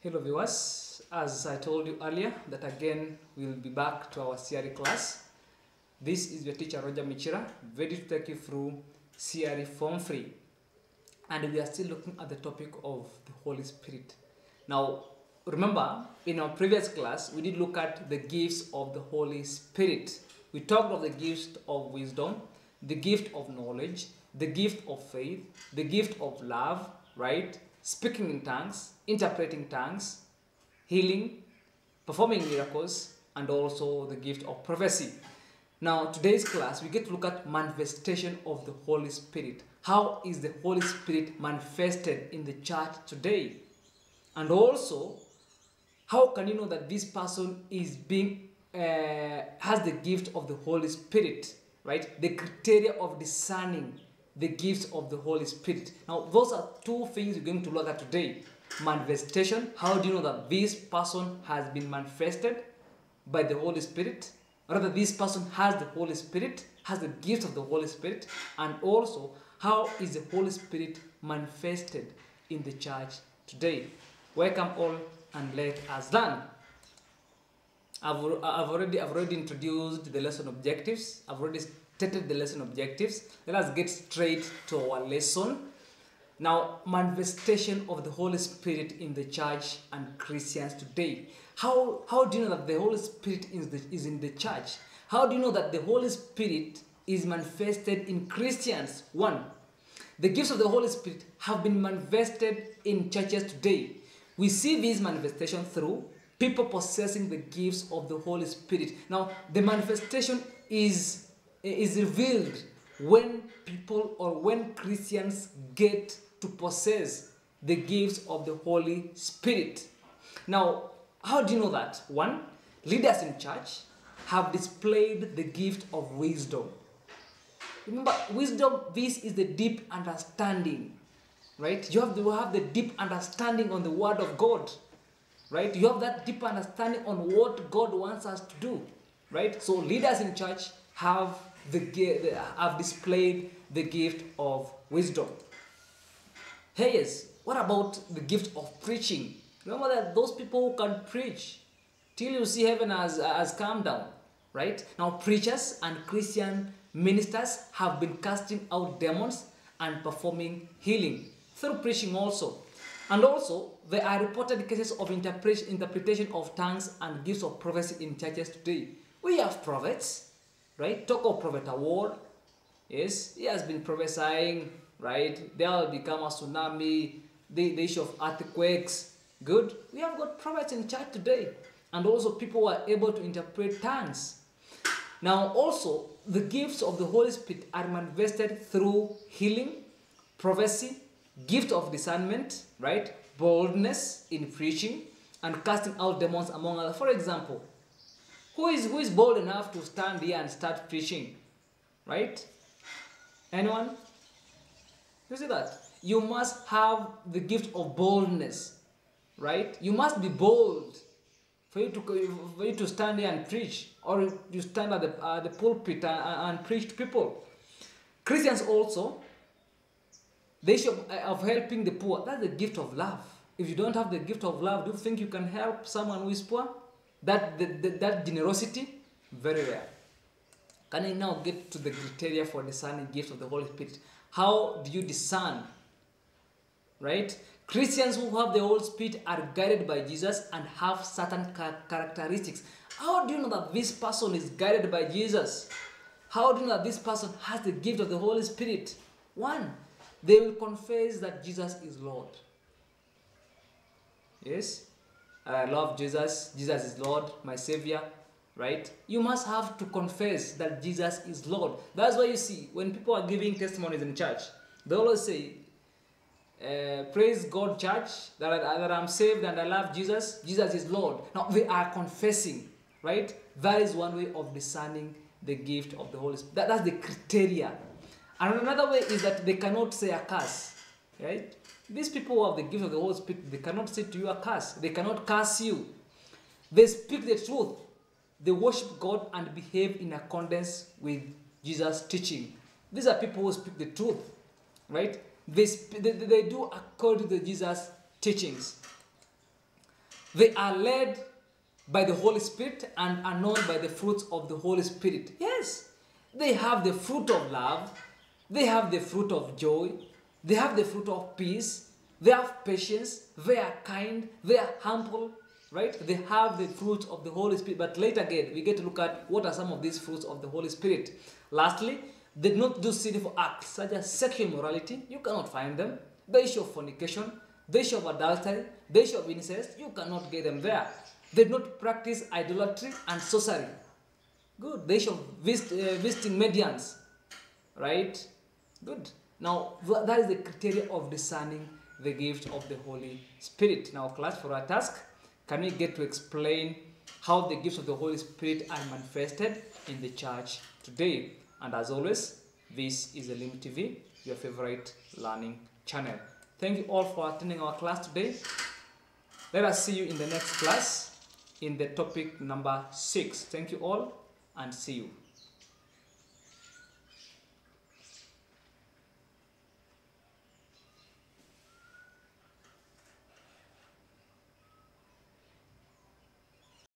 Hello viewers, as I told you earlier that again we'll be back to our CRE class. This is your teacher Roger Michira, ready to take you through CRE form 3. And we are still looking at the topic of the Holy Spirit. Now, remember in our previous class we did look at the gifts of the Holy Spirit. We talked of the gift of wisdom, the gift of knowledge, the gift of faith, the gift of love, right? Speaking in tongues, interpreting tongues, healing, performing miracles, and also the gift of prophecy. Now, today's class, we get to look at manifestation of the Holy Spirit. How is the Holy Spirit manifested in the church today? And also, how can you know that this person is being uh, has the gift of the Holy Spirit? Right, the criteria of discerning the gifts of the Holy Spirit. Now, those are two things we're going to look at today. Manifestation. How do you know that this person has been manifested by the Holy Spirit? Rather, this person has the Holy Spirit, has the gifts of the Holy Spirit, and also how is the Holy Spirit manifested in the church today? Welcome all and let us learn. I've, I've already I've already introduced the lesson objectives. I've already stated the lesson objectives. Let us get straight to our lesson. Now, manifestation of the Holy Spirit in the church and Christians today. How, how do you know that the Holy Spirit is, the, is in the church? How do you know that the Holy Spirit is manifested in Christians? One, the gifts of the Holy Spirit have been manifested in churches today. We see these manifestations through people possessing the gifts of the Holy Spirit. Now, the manifestation is, is revealed when people or when Christians get to possess the gifts of the Holy Spirit. Now, how do you know that? One, leaders in church have displayed the gift of wisdom. Remember, wisdom, this is the deep understanding, right? You have to have the deep understanding on the Word of God, right? You have that deep understanding on what God wants us to do, right? So, leaders in church have the have displayed the gift of wisdom. Hey, yes, what about the gift of preaching? Remember that those people who can preach till you see heaven has, has come down, right? Now, preachers and Christian ministers have been casting out demons and performing healing through preaching also. And also, there are reported cases of interpretation of tongues and gifts of prophecy in churches today. We have prophets, right? Talk of Prophet Owuor. Yes, he has been prophesying, right? There will become a tsunami, the, the issue of earthquakes. Good. We have got prophets in church today. And also people were able to interpret tongues. Now also, the gifts of the Holy Spirit are manifested through healing, prophecy, gift of discernment, right? Boldness in preaching, and casting out demons among others. For example, who is who is bold enough to stand here and start preaching? Right? Anyone? You see that? You must have the gift of boldness. Right? You must be bold for you to for you to stand here and preach, or you stand at the uh, the pulpit and, and preach to people. Christians also, the issue of, of helping the poor, that's the gift of love. If you don't have the gift of love, do you think you can help someone who is poor? That, the, that generosity, very rare. Can I now get to the criteria for discerning gifts of the Holy Spirit? How do you discern? Right? Christians who have the Holy Spirit are guided by Jesus and have certain characteristics. How do you know that this person is guided by Jesus? How do you know that this person has the gift of the Holy Spirit? One, they will confess that Jesus is Lord. Yes? I love Jesus. Jesus is Lord, my Savior. Right? You must have to confess that Jesus is Lord. That's why you see when people are giving testimonies in church, they always say, uh, Praise God, church, that, I, that I'm saved and I love Jesus. Jesus is Lord. Now they are confessing. Right? That is one way of discerning the gift of the Holy Spirit. That, that's the criteria. And another way is that they cannot say a curse. Right? These people who have the gift of the Holy Spirit, they cannot say to you a curse. They cannot curse you. They speak the truth. They worship God and behave in accordance with Jesus' teaching. These are people who speak the truth, right? They, they, they do according to Jesus' teachings. They are led by the Holy Spirit and are known by the fruits of the Holy Spirit. Yes, they have the fruit of love, they have the fruit of joy, they have the fruit of peace, they have patience, they are kind, they are humble, right? They have the fruit of the Holy Spirit. But later again, we get to look at what are some of these fruits of the Holy Spirit. Lastly, they do not do sinful acts such as sexual immorality. You cannot find them. The issue of fornication, the issue of adultery, the issue of incest. You cannot get them there. They do not practice idolatry and sorcery. Good. The issue of uh, visiting medians, right? Good. Now, that is the criteria of discerning the gift of the Holy Spirit. Now, class, for our task, can we get to explain how the gifts of the Holy Spirit are manifested in the church today? And as always, this is Elimu TV, your favorite learning channel. Thank you all for attending our class today. Let us see you in the next class in the topic number six. Thank you all and see you.